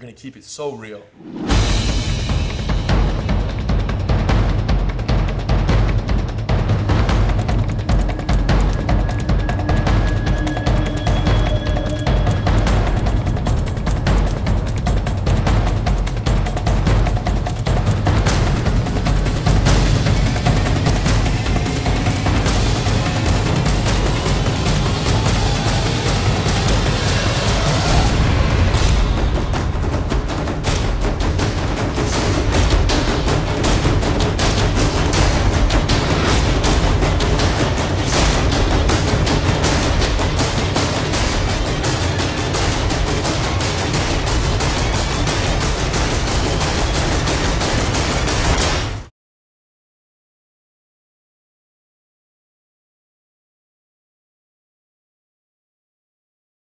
We're gonna keep it so real.